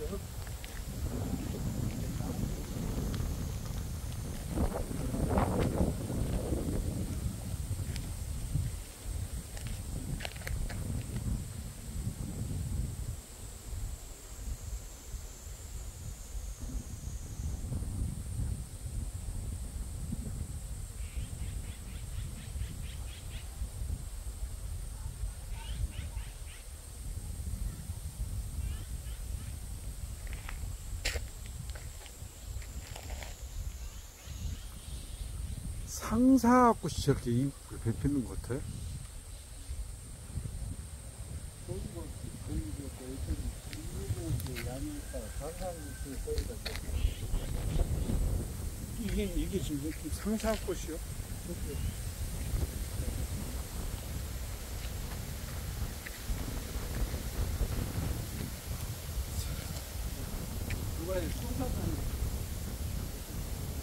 Yeah. 상사꽃이 저렇게 이- 펴는 것 같아. 이게, 이게 지금 상사꽃이요?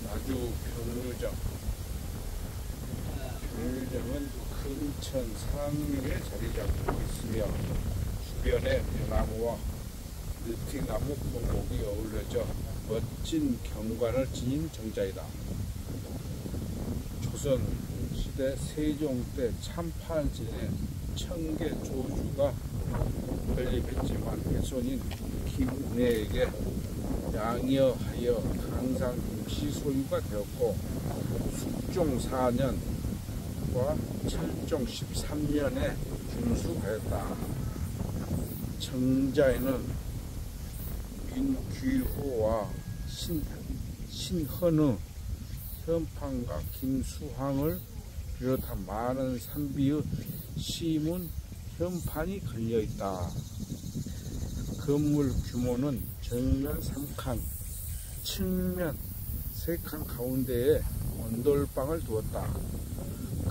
나주 변의정. 변의정은 근천 상류에 자리 잡고 있으며 주변에 대나무와 느티나무 공목이 어울려져 멋진 경관을 지닌 정자이다. 조선 시대 세종 때 참판진에 청계 조주가 건립했지만 훼손인 김은혜에게 양여하여 항상 임시 소유가 되었고 숙종 4년 과 철종 13년에 중수하였다. 정자에는 윤귀호와 신, 신헌의 현판과 김수황을 비롯한 많은 산비의 시문 현판이 걸려있다. 건물 규모는 정면 3칸, 측면 3칸 가운데에 온돌방을 두었다.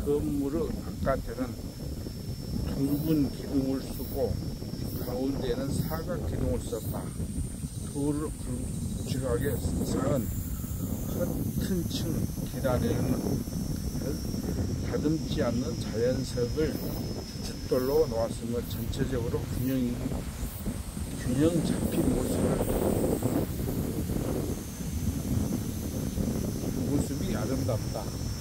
건물의 바깥에는 둥근 기둥을 쓰고 가운데에는 사각 기둥을 썼다. 돌을 굵직하게 쌓은 허튼 층 계단에는 다듬지 않는 자연석을 주춧돌로 놓았으며 전체적으로 균형이 균형 잡힌 모습을 모습이 아름답다.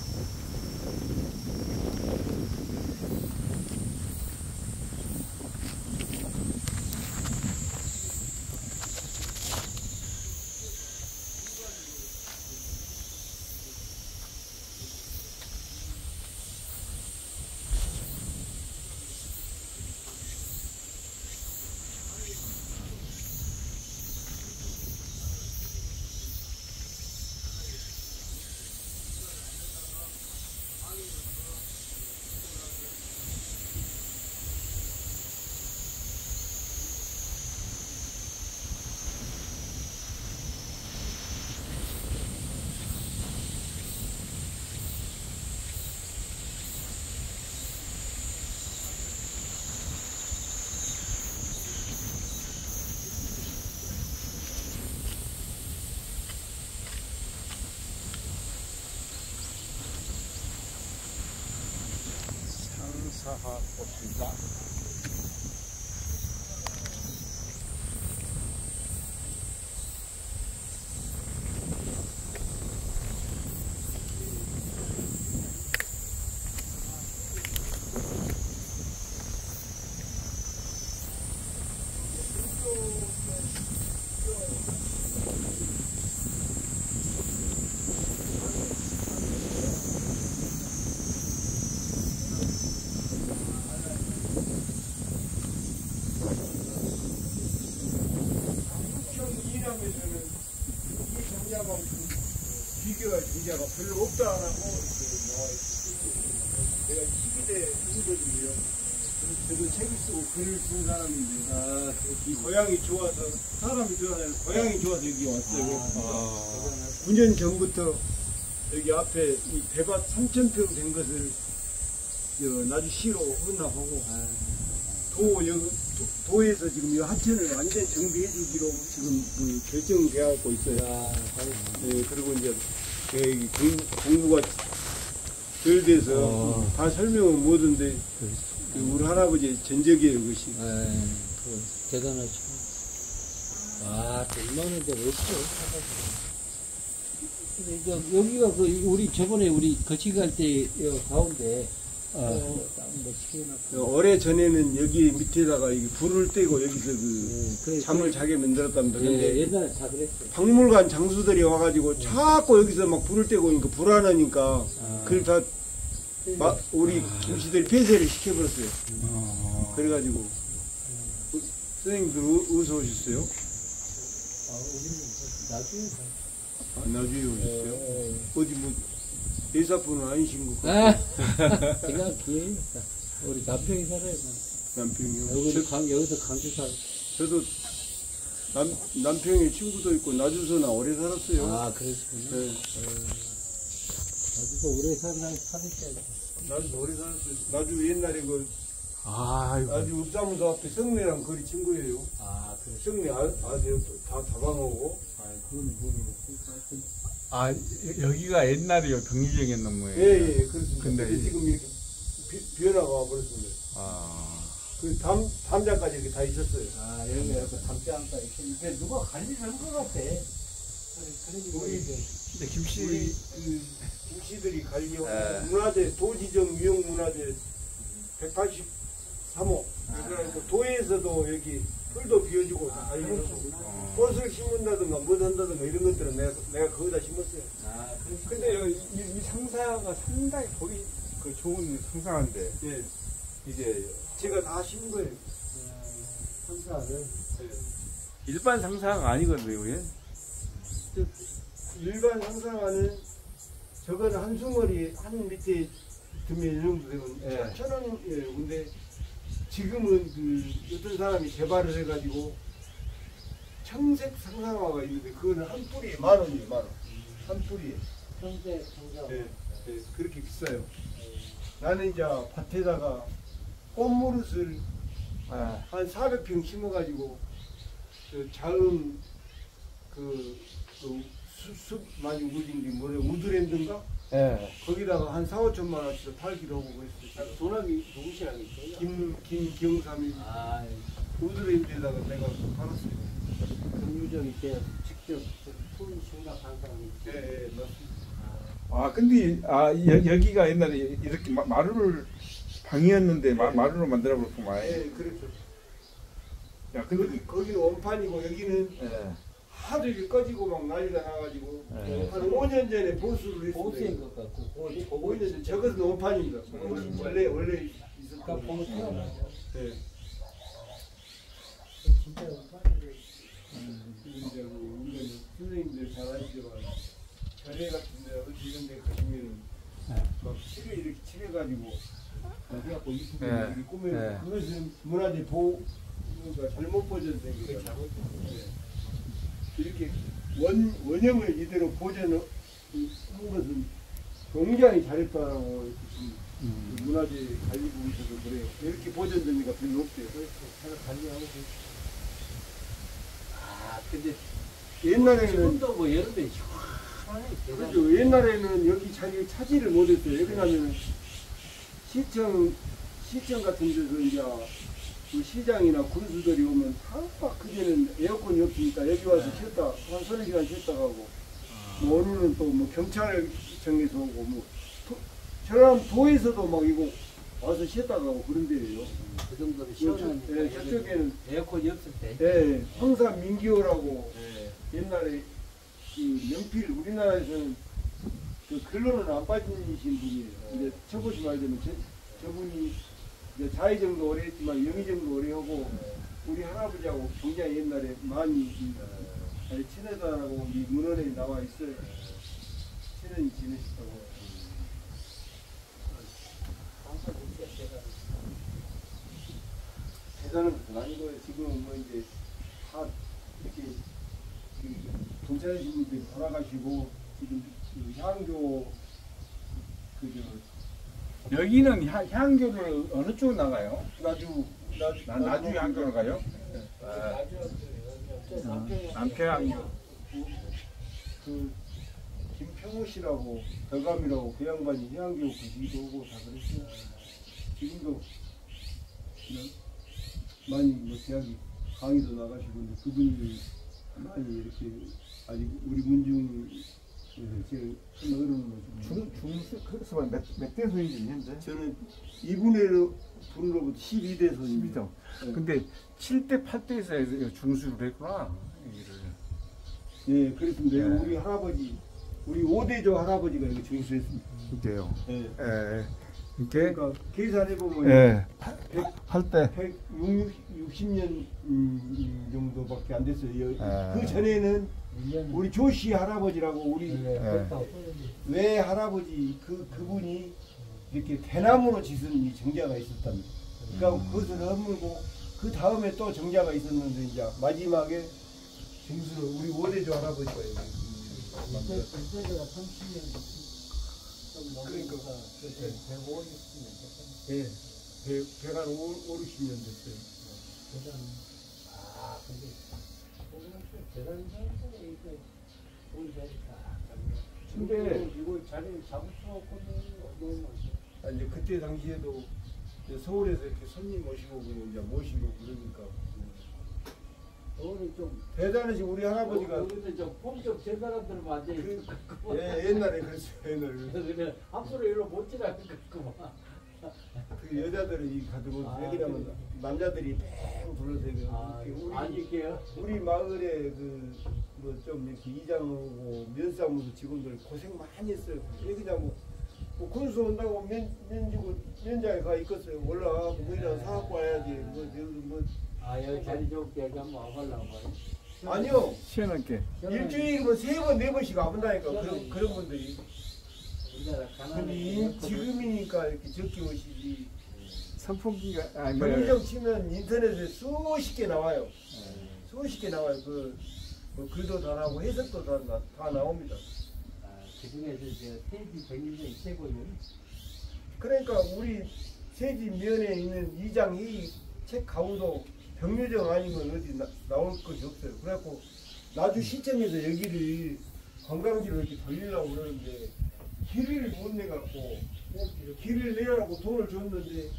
상사하 꽃입니다. 이남에서는 이 정자만큼 정자가 별로 없다라고 있어요. 내가 12대 후거든요. 저도 책을 쓰고 글을 쓴 사람인데 아, 이 고향이 좋아서 사람이 좋아서 고향이 좋아서 여기 왔어요. 아, 9년 전부터 여기 앞에 이 대밭 3,000평 된 것을 저 나주시로 헌납하고 도, 여, 도, 에서 지금 이 하천을 완전 정비해 주기로 지금 그 결정되어 고 있어요. 예, 그리고 이제 여기 공- 공부가 덜 돼서 어. 다 설명은 못하는데 그 우리 할아버지 전적이에요, 그것이. 네, 그 대단하죠. 아, 또 이만한 데가 없어, 근데 저, 여기가 그, 우리 저번에 우리 거치기 갈때 가운데, 어. 오래 전에는 여기 밑에다가 이 불을 떼고 여기서 그 예, 그래, 잠을 자게 만들었답니다. 예, 근데 옛날에 다 그랬어요. 박물관 장수들이 와가지고 자꾸 여기서 막 불을 떼고 오니까 불안하니까 아. 그걸 다 마- 우리 김씨들이 폐쇄를 시켜버렸어요. 아, 그래가지고 어, 선생님들 어- 어디서 오셨어요? 아, 우리는 나중에 가. 아, 나중에 오셨어요? 예, 어디 뭐 대사분은 아니신 것 아, 그냥 기회니까. 우리 남편이 살아요. 남편이요. 여기 강, 여기서 강주 살. 저도 남, 남편의 친구도 있고 나주서나 오래 살았어요. 아, 그러시구나. 네. 나주서 오래 살아, 살았어야지. 나주 오래 살았어요. 나주 옛날에 그 아이고. 나주 읍사무소 앞에 성내랑 거리 친구예요. 아, 그래. 성내 아, 아세요? 다 다방하고. 아, 그건 모르겠고. 아, 여- 여기가 옛날에 병리정에 넘어요. 예, 예, 그렇습니다. 근데 근데 이- 지금 이렇게 비- 변화가 와버렸습니다. 아, 그 담, 담장까지 이렇게 다 있었어요. 아, 여기가 이렇게 이렇게. 근데 누가 관리를 한 것 같아. 우리- 이제. 근데 김씨 우리 그 김씨들이 관리하고 예. 문화재 도지정 유형 문화재 183호 그러니까 도에서도 여기 풀도 비워주고 다 어. 꽃을 심는다든가 뭐 한다든가 이런 것들은 내가 내가 거기다 심었어요. 아. 근데 여- 이, 이 상사가 상당히 보기 그 좋은 상사인데 예, 이게 제가 다 심은 거예요. 상사를. 일반 상사가 아니거든요. 얘. 즉, 일반 상상하는 저거는 한 숭어리 한 밑에 두면 이 정도 되면 예. 천 원이에요. 근데 지금은 그 어떤 사람이 개발을 해가지고 청색 상상화가 있는데 그거는 한 뿌리에 만 원이에요, 만 원. 한 뿌리에. 평소에 상사. 예, 예, 그렇게 비싸요. 나는 이제 밭에다가 꽃무릇을 아, 한 400평 심어가지고 그 자음 그, 그 수, 숲 많이 우진 게 뭐래 우드랜드인가 예. 거기다가 한 4, 5천만 원씩 팔기도 하고 그랬어요. 도남이 누구시라고 있어요? 김 김경삼이 아, 우드랜드에다가 내가 팔았어요. 금유정 이 때 직접 풀 생각한 사람이 예, 예, 맞습니다. 아 근데 아 여, 여기가 옛날에 이렇게 마, 마루를 방이었는데 마, 마루로 만들어 볼구만. 예, 그렇죠. 야 근데 거기, 거기는 원판이고 여기는 예. 하도 이렇게 꺼지고 막 난리가 나가지고 네. 한 5년 전에 보수를 보수인 했어요. 것 같고, 고- 5년 고고 전 저것은 원판입니다. 음. 원래 원래 그러니까 있었던 거. 보수가 맞아. 예. 진짜 음판인데. 이제 뭐 우리가 이제 선생님들 잘 아시지만 절에 같은 데 어디 이런 데 가시면은 막 칠을 이렇게 칠해가지고 막 해갖고 이쁘게 네. 이렇게 꾸며요. 네. 그것은 문화재 보호 그러니까 잘못 보존된 거죠. 네. 이렇게 원, 원형을 이대로 보존한 것은 굉장히 잘했다라고 음. 그 문화재 관리부에서도 그래요. 이렇게 데가 별로 없대요. 제가 관리하고 그- 아, 근데 옛날에는 지금도 뭐 시원하네. 대단히. 그렇죠. 옛날에는 여기 자기 차지를 못했어요. 왜냐하면 시청 시청 같은 데서 이제 그 시장이나 군수들이 오면 다막 그전에는 에어컨이 없으니까 여기 와서 쉬었다 한 서너 시간 쉬었다 가고 뭐 오늘은 또 뭐 경찰청에서 오고 뭐 도, 저런 도에서도 막 이거 와서 쉬었다 가고 그런 데예요. 그 정도로 저, 시원하니까. 예, 저쪽에는 에어컨이 없을 때. 예, 황사 민기호라고 예. 옛날에 그 연필 우리나라에서는 그 글로는 안 빠지신 분이에요. 근데 쳐보시 말자면 저, 저분이 이제 자의정도 오래 했지만 영의정도 오래 하고 우리 할아버지하고 굉장히 옛날에 많이 이- 친하다라고 우리 문헌에 나와 있어요. 친연이 지내셨다고. 대단한 것은 아니고요. 지금은 뭐 이제 다 이렇게 그 동창하신 분들이 돌아가시고 지금 그 향교 그저 여기는 향, 향교를 어느 쪽 나가요? 나주 나주 나, 나주 향교로 가요? 아, 남편이 남편 향교. 그 김평호 씨라고 덕감이라고 그 양반이 향교 그기도 오고 다 그랬어요. 지금도 그냥 많이 뭐 대학이 강의도 나가시고 그분이 많이 이렇게 아직 우리 문중 제일 큰 어른으로 좀중 중수 그래서 몇, 몇 대소인지 현재? 저는 이분의 분으로부터 12대 손입니다. 네. 근데 7대 8대에서 중수를 했구나. 예, 그렇습니다. 네. 우리 할아버지, 우리 5대조 할아버지가 이거 중수했습니다. 그게요. 예. 예. 이게 그러니까 계산해보면 예. 100, 8대. 160년 음, 정도밖에 안 됐어요. 여- 아. 그 전에는 우리 조씨 할아버지라고 우리 네. 외 할아버지 그 그분이 이렇게 대나무로 짓은 이 정자가 있었답니다. 그러니까 그것을 허물고 그 다음에 또 정자가 있었는데 이제 마지막에 정수를 우리 오대조 할아버지가 여기 만들었어요. 그때가 30년 좀 그러니까. 넘으니까 그때 150년 예, 배, 배가 5, 60년 됐어요. 대단. 아 근데 대단한 근데- 이거 자리를 잡을 수 없거든 아, 이제 그때 당시에도 이제 서울에서 이렇게 손님 모시고 그 이제 모시고 그러니까 좀 대단하신 우리 할아버지가 좀 폼좀 제 사람들은 앉아 그, 있고 예, 옛날에 그랬어요. 옛날에 그래 앞으로 일로 못 지나가겠구만. 그 여자들이 이 가지고 아, 얘기하면 그래. 남자들이 뺑 둘러대고 아, 이렇게 우리 마을에 그 뭐 좀 이렇게 이장하고 면사무소 직원들 고생 많이 했어요. 왜 그냥 뭐, 뭐 군수 온다고 면 면지고 면장에 가 있겠어요. 올라가 뭐 이런 사갖고 와야지. 뭐 여기 뭐아 여기 자리 좋게 여기 한번 와보려고. 아니요. 시원하게. 일주일에 뭐 세 번 네 번씩 와본다니까 그런 그런 분들이. 근데 이- 지금이니까 이렇게 적게 오시지. 선풍기가 아니 뭐 경정 치면 인터넷에 수십 개 나와요. 수십 개 나와요. 그, 뭐 글도 다 나오고 해석도 다, 나, 다 나옵니다. 그 중에서 저 테이프 백년이 최고요. 그러니까 우리 세지 면에 있는 이장 이 책 가우도 병유정 아니면 어디 나, 나올 것이 없어요. 그래갖고 나주 시청에서 여기를 관광지로 이렇게 돌리려고 그러는데 길을 못 내갖고 길을 내라고 돈을 줬는데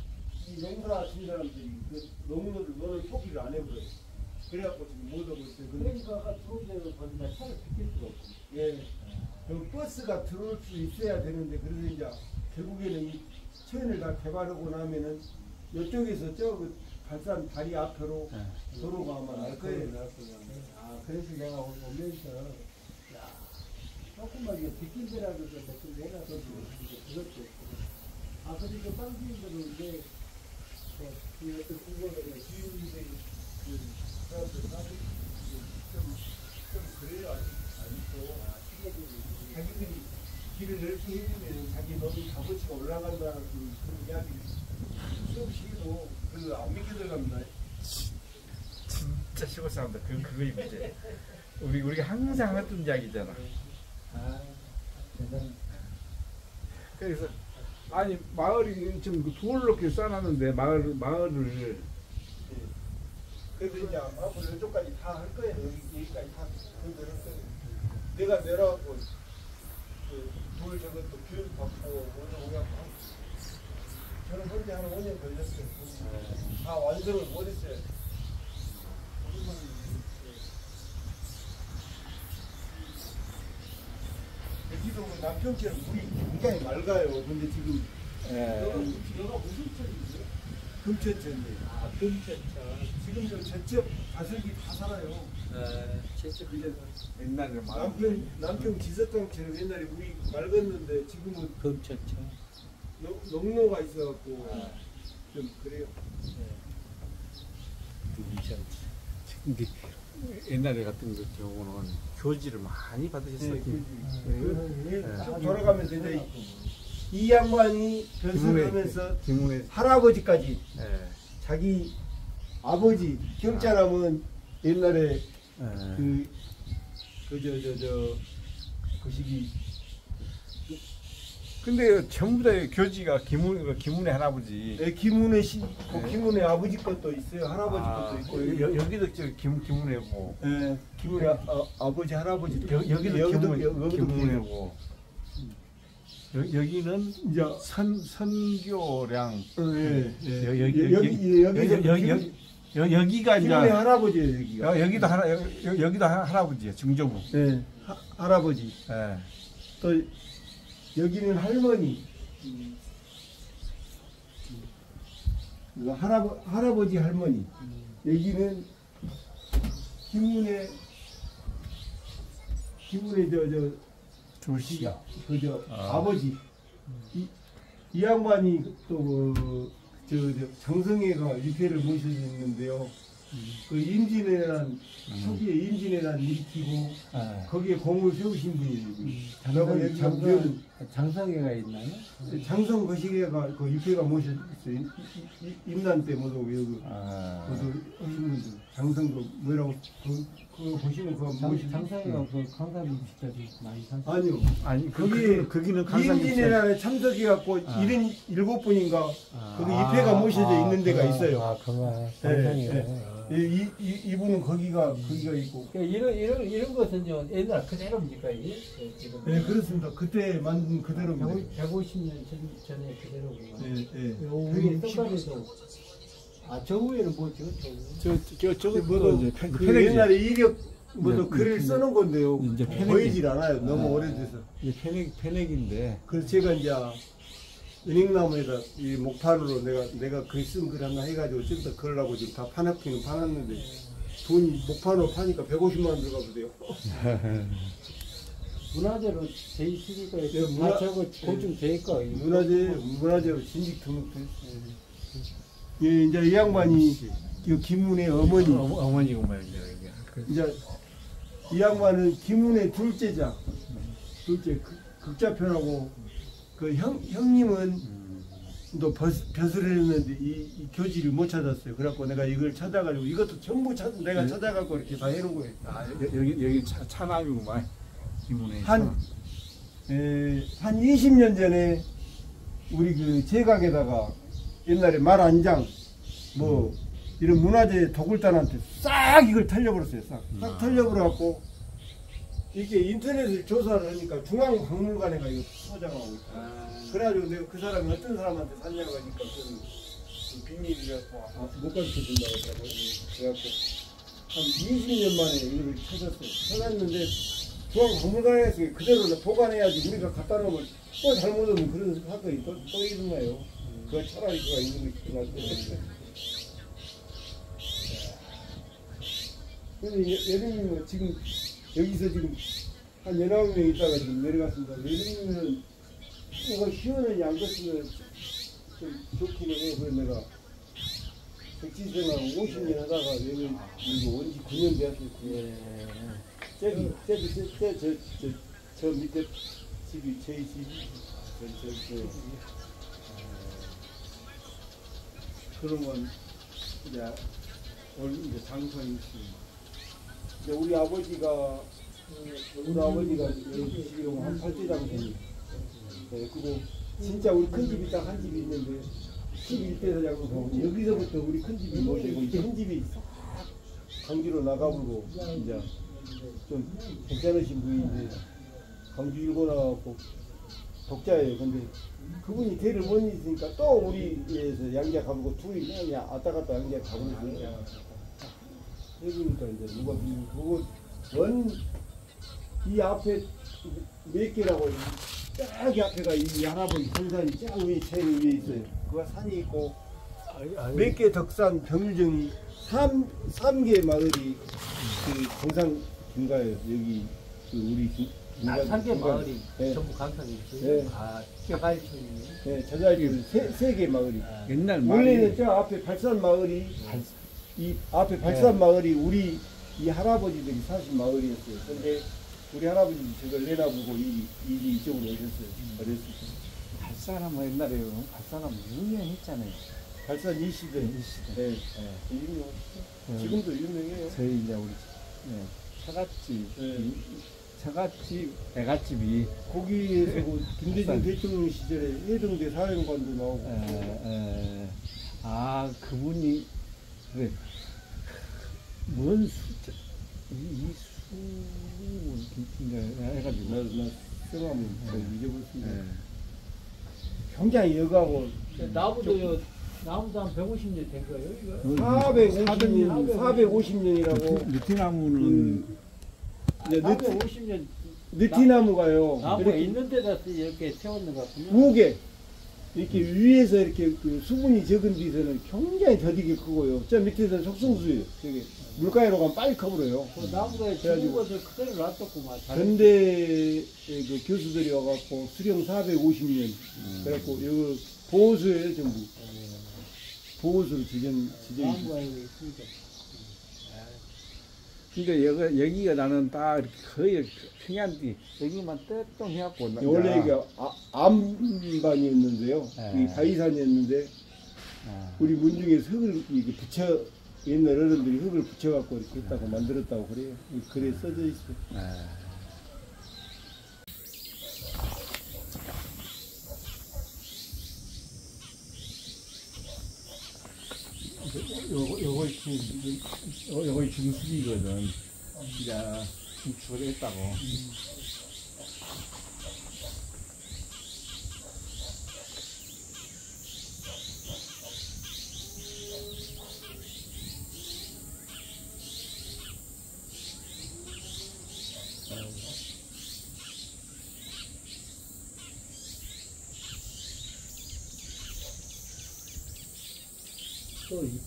이 농사 진 사람들이 그 농노를 너를 포기를 안 해버려요. 그래갖고 지금 못 오고 있어요. 근데 그러니까 좋은 데로 거기다 차를 비킬 수가 없고. 예. 그 버스가 들어올 수 있어야 되는데 그래서 이제 결국에는 이 천을 다 개발하고 나면은 이쪽에서 저그 발산 다리 앞으로 도로가 아마 날 거예요. 아 그래서 내가 오늘 오면서 야 조금만 이게 비킨 데라도 좀 내가 더 그것도 있고. 아 근데 그 빵집들은 이제 그 어떤 국어를 그 사람들 좀, 좀 그래요 아직 아직도 자기들이 길을 넓게 해주면 자기 너무 값어치가 올라간다는 그, 그런 이야기를 수없이도 그안 믿게 들어갑니다. 진짜 시골 사람들 그 그거이 문제. 우리 우리가 항상 했던 이야기잖아. 그래서 아니 마을이 지금 그 돌로 쌓아놨는데 마을 마을을 그래도 이제 앞으로 이쪽까지 다 할 거예요. 여기, 여기까지 다 건드릴 거예요. 내가 내려갖고 그돌 저것도 교육 받고 오늘 오갖고 저는 혼자 한 5년 걸렸어요. 다 완성을 못했어요. 뭐 남편처럼 물이 굉장히 맑아요. 근데 지금 예. 여가 무슨 천이죠? 금천천이에요. 아 금천천. 지금 저 저쪽 다슬기 다 살아요. 어 최초 이제 옛날에 남편 남편 지석강처럼 옛날에 물이 맑았는데 지금은 금천천. 농- 농로가 있어갖고 좀 그래요. 금천천. 옛날에 같은 그 경우는 교지를 많이 받으셨어요. 그, 쭉 돌아가면서 이제 이 양반이 변수하면서 김문혜 할아버지까지 예. 자기 아버지 경자라면 옛날에 예. 그그 저 저 저 그 시기 근데 전부 다 교지가 그 김문혜 할아버지. 네, 김문혜 씨, 그 네. 김문혜 아버지 것도 있어요. 할아버지 아, 것도 있고. 그 여, 여기도 저 김 김문혜고. 예, 김문혜 아, 아버지 할아버지 여, 여기도 여기도 여기도 김문혜고. 여, 여기는 이제 선 선교량. 예, 예. 여, 여기 여기 여기 여기 여기 여기 여기 여, 여기가 이제 할아버지예요 여기가. 여, 여기도 하나 여, 여기도 하- 할아버지예요 증조부. 예, 하, 할아버지. 예. 또 여기는 할머니. 그 할아버 할아버지 할머니. 여기는 김문혜 김문혜 저저 조씨. 그저 아. 아. 버지 이, 이 양반이 또그저 저, 정성애가 유패를 모셔줬는데요. 그 임진왜란 초기에 임진왜란 일으키고 아, 거기에 공을 세우신 분이에요. 그리고 여기가 장성, 묘는 장성회가 있나요? 장성 거시기가 그 입회가 모셨어요. 임- 임- 임난 때 모두 여기 아, 모두 하신 분들 장성도 뭐라고 그, 그거 보시면 그거 장, 모시 장성회가 그 강사님 시절이 많이 산 아니요. 아니 그, 거기 그, 거기는 강상님 임진왜란에 참석해 갖고 아. 일흔 일곱 분인가 아, 거기 입회가 모셔져 있는 데가 있어요. 아, 그거 예, 장성회가. 예. 이, 이, 이, 이분은 거기가 거기가 있고. 그러니까 이런 이런 이런 것은 요 옛날 그대로입니까 이게 예, 지금 네 그렇습니다. 그때 만든 그대로입니다. 150 년 전, 전에 그대로구만. 예, 예. 요 위에 떡갈에도 아 저 위에는 뭐죠? 저 위에? 저저 저것도 뭐도 이제 편- 그 편액이 옛날에 뭐도 네, 글을 네. 써놓은 건데요. 이제 편액이- 보이질 않아요. 너무 아. 오래돼서. 이게 편액 편액인데 그래서 제가 이제 은행나무에다 이 목판으로 내가 내가 글 쓴 글 하나 해가지고 저기다 걸라고 지금 다 파놨기는 파놨는데 돈이 목판으로 파니까 150만 원 들어가 보세요. 문화재로 돼 있으니까 예, 문화- 아 저거 고증 돼 있고 문화재 문화재로 진직 등록돼 있어요. 예, 이제 이 양반이 이 김문의 어머니 어, 어머니구만 이제 이게 그, 이제 이 양반은 김문의 둘째자 둘째 극- 극자편하고 그 형 형님은 또 벼- 벼슬을 했는데 이, 이 교지를 못 찾았어요. 그래갖고 내가 이걸 찾아가지고 이것도 전부 찾 내가 찾아갖고 이렇게 다 해놓은 거예요. 아 여- 여기 여기 차, 차남이구만 이문에 한, 에, 한 20년 전에 우리 그 제각에다가 옛날에 말 안장 뭐 이런 문화재 도굴단한테 싹 이걸 털려버렸어요. 싹, 싹 털려버려갖고 이게 인터넷을 조사를 하니까 중앙박물관에 가 이거 소장하고 있다. 그래가지고 내가 그 사람이 어떤 사람한테 샀냐고 하니까 그, 그 비밀이라고 아, 못 가르쳐 준다고 하더라고요. 그래갖고 한 20년 만에 이걸 찾았어요. 찾았는데 중앙박물관에서 그대로 보관해야지 우리가 갖다 놓으면 또 잘못하면 그런 사건이 또, 또 있는 거예요. 그 차라리 그가 있는 게 낫죠. 근데 예- 예수님은 지금 여기서 지금 한 열아홉 명 있다가 지금 내려갔습니다. 예수님은 이거 시원한 양 같으면 좀 좋기는 해요. 그래서 내가 백지생하고 50년 하다가 여기 이거 온지 9년 되었어요. 9년. 저기 저기 저, 저, 저, 저, 저 밑에 집이 제 집이 저, 저, 저, 그러면 이제 올 이제 장선이 있습니다. 이제 우리 아버지가 우리 아버지가 여기 지금 한 8대 장선이 네, 그리고 진짜 우리 큰 집이 딱 한 집이 있는데 11대 사장으로 여기서부터 우리 큰 집이 모시고 이 큰 집이 싹 강주로 나가버리고 이제 좀 괜찮으신 분인데 강주 일고 나가고 독자예요. 근데 그분이 대를 못 있으니까 또 우리에서 양자 가보고 둘이 그냥 왔다 갔다 양자 가버렸어요. 그러니까 이제 누가 그거 원이 앞에 몇 개라고 저기 앞에가 이 할아버지 선산이 저 위에 제일 위에 있어요. 그가 산이 있고 몇 개 덕산 병일정이 삼, 삼개 마을이 그 정상 중가예요. 여기 그 우리 중- 아, 중간- 상계 중간- 마을이 네. 전부 강산이지. 네. 아, 뼈가이촌이네. 네, 저자리 세개 마을이. 아, 옛날 원래는 말이 저 앞에 발산 마을이 이 앞에 발산 마을이 우리 이 할아버지들이 사신 마을이었어요. 근데 우리 할아버지 저걸 내다보고 이 일이 이쪽으로 오셨어요. 어렸을 때. 발사람 옛날에 발사람 유명했잖아요 발산 이 시대. 이 시대 네, 예. 유명하죠. 예. 지금도 유명해요. 저희 이제 우리 예, 처갓집 네. 이- 처갓집 애갓집이 거기에서 그 김대중. 대통령 시절에 해병대 사령관도 나오고. 에, 에, 아 그분이 그래 뭔 숫자 이수인가 해가지고 나, 나 성함은 잘 잊어버렸습니다. 예. 굉장히 여가고 나무도요, 나무도 한 150년 된 거예요, 이거? 그 450년, 450년이라고 느티나무는 이제 느티, 450년 느티나무가요. 나무가 이렇게 있는 데다 이렇게 세웠는 것 같군요. 우게 이렇게 위에서 이렇게 그 수분이 적은 데서는 굉장히 더디게 크고요. 저 밑에서는 속성수예요. 저기 물가에로 가면 빨리 커버려요. 그 나무가 그래가지고- 죽은 것을 그대로 놔뒀구만. 근대 그 교수들이 와갖고 수령 450년 그래갖고 여기 보호소예요 전부 보호소로 지정 지정 나무가 여기 있으니까. 근데 여기, 여기가 나는 딱 이렇게 거의 평야인데 여기만 떼똥 해갖고 나- 원래 나- 이게 아, 암반이었는데요. 네. 이 바위산이었는데 아, 우리 문중에서 흙을 이렇게 붙여 옛날 어른들이 흙을 붙여갖고 이렇게 했다고 만들었다고 그래요. 이 글에 써져 있어 요. 요거 요거 요거 중수기거든. 이제 중축을 했다고.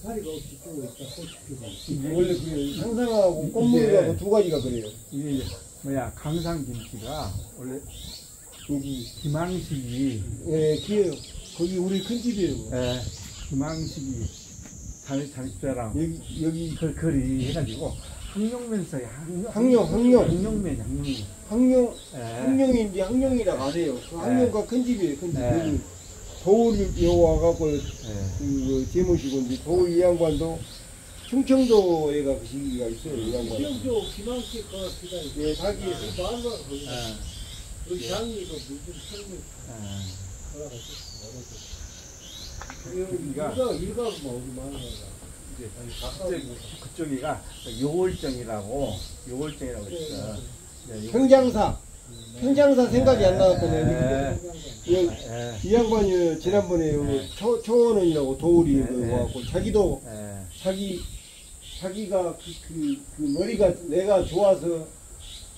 파리가 또 있다 꽃피고 원래 그 상상하고 꽃무늬하고 두 가지가 그래요. 이게 이제 뭐야 강상 김치가 원래 여기 김항식이 예, 기예요. 거기 우리 큰 집이에요. 에, 김항식이 자기 자기랑 여기 여기 그 글이 해가지고 항룡면 써요. 항룡 항룡, 항룡. 항룡면 항룡. 항룡 에. 항룡인데 항룡이라 아세요. 그 항룡과 큰 집이에요. 큰 집. 네. 도울 여 와갖고 에. 그 제모시고 이제 도울 이 양반도 충청도에 가그 시기가 있어요. 이 양반. 기영조 김한식 거 기다리고 예, 자기 마누라 거기 에. 그 장이도 무슨 설명 뭐 우리 마누라가 이제 그쪽 그쪽이가 요월정이라고 요월정이라고 있어. 네, 요월- 평장사. 평장사 생각이 안 나왔거든요. 에. 이, 에. 이 양반이 지난번에 요 초, 초원원이라고 도울이 네, 그 네. 와갖고 자기도 에. 자기 자기가 그, 그, 그 머리가 내가 좋아서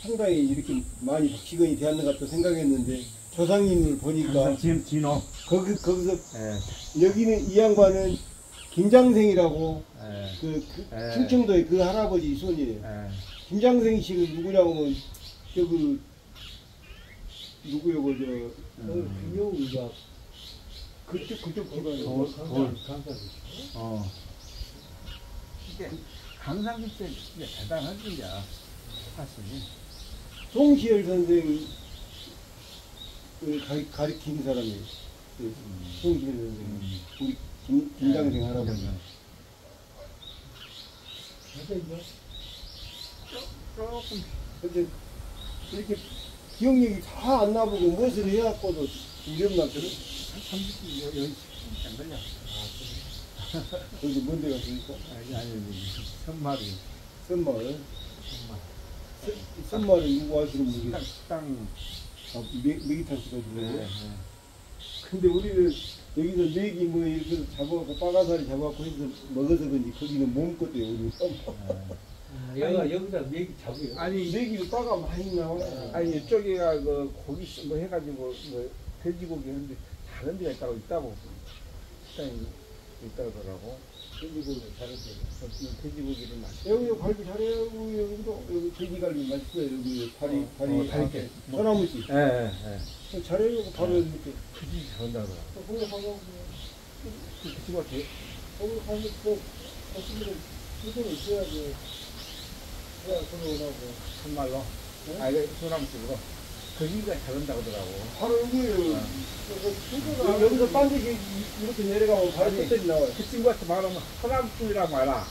상당히 이렇게 많이 박시건이 되었는 것 같다 생각했는데 조상님을 보니까 진 진호. 거기 거기서 에. 여기는 이 양반은 김장생이라고 에. 그, 그 네. 충청도의 그 할아버지 손이에요. 에. 김장생 씨는 누구냐고 하면 저그 누구요 그저 음. 김용우가 그쪽 그쪽 집안 돌, 돌. 강사 어. 이게 강상김치 진짜 대단한 분이야. 사실. 송시열 선생을 가리, 가리킨 사람이에요. 그 송시열 선생. 음. 우리 김, 김장생 할아버지. 선생님 조금 이렇게 기억력이 다 안 나보고 무엇을 해갖고도 이름나 들어? 30분 여기 안 걸려. 여기 뭔데 갔습니까? 아니 아니 선마리 선마을. 선마을 누구 하시는 분이 식당 식당. 아, 네. 주는 근데 우리는 여기서 내기 뭐 이렇게 잡아갖고 빠가사리 잡아갖고 해서 먹어서 그런지 거기는 몸것도요 우리 얘가 여기다 맥이 잡아요 아니 내기도 빠가 많이 나와 아니 이쪽에가 그 고기 씨- 뭐 해가지고 뭐 돼지고기 하는데 다른 데가 있다고 있다고 식당이 있다고 하더라고. 돼지고기 잘했어요 거기는 돼지고기를 맛있게. 여기 갈비 잘해요 여기 여기도 여기 돼지갈비 맛있어요 여기 다리 어, 다리 어, 다리깨. 앞에. 소나무씨 예, 예, 예. 잘해요 바로 이렇게 크지 잘한다 그러. 거기 가서 그 돼. 거기 가서 또 어떻게든 수준이 있어야지 들어오라고 정말로. 아, 이거 소나무 쪽으로. 거기가 잘한다 그러더라고. 바로 여기에요 어. 여기- 여기서 반드시 이렇게 내려가면 바로 아니. 끝들이 나와요 그 친구한테 말하면 소나무집이라고 말아.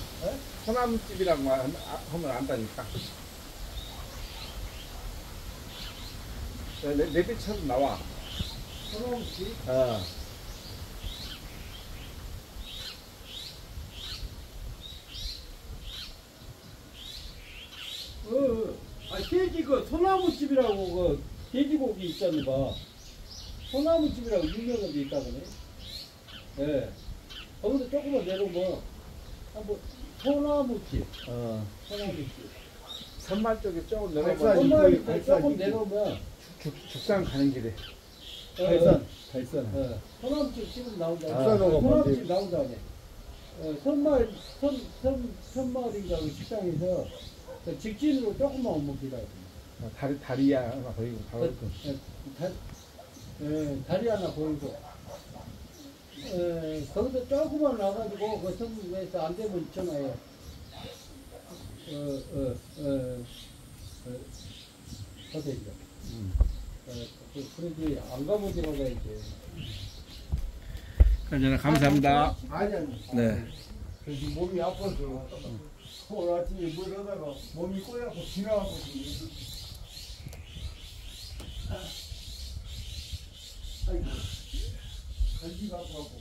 소나무집이라고 말, 아, 하면 안다니까. 내, 내 배처럼 나와. 소나무씨 어. 어, 어. 아, 돼지 그 소나무집이라고 그 돼지고기 있잖아 봐. 소나무집이라고 유명한 데 있다거네. 예. 거기서 조금만 내려오면 한번 소나무집. 어. 소나무집. 산만 쪽에 조금 발산 있고, 소나무집 발산 조금. 내려오면 죽, 죽산 가는 길에. 발산. 발산. 어, 소나무집 지금 나온다 아. 소나무집 뭔데? 나온다네 어, 선마을 선, 선, 선마을인가 그 식당에서 그 직진으로 조금만 오면 기다려 어, 다리, 다리야 하나 보이고 바로 어, 그. 어, 다, 예, 다리 하나 보이고 에, 거기서 조금만 나가지고 그 선에서 안 되면 있잖아요 어, 어, 어, 어. 음. 어, 그, 그래도 안 가야지. 그러나 감사합니다. 아니 아니. 네. 그래서 몸이 아파서 오 늘 아침에 물 하다가 몸이 꼬여갖고 지나가고 아이고 간지가 아파갖고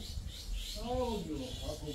아우 이거 아프고